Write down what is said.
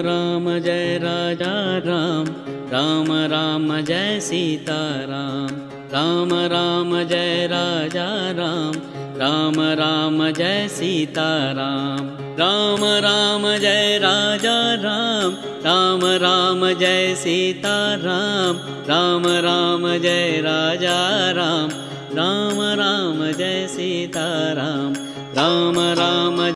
Ram Jai Raja Ram. Ram Ram Jai Sita Ram Ram Ram Jai Raja Ram. Ram Ram Jai Sita Ram Ram Ram Jai Raja Ram. Ram Ram Jai Sita Ram Ram Ram Jai Raja Ram. Ram Ram Jai Sita Ram Ram Ram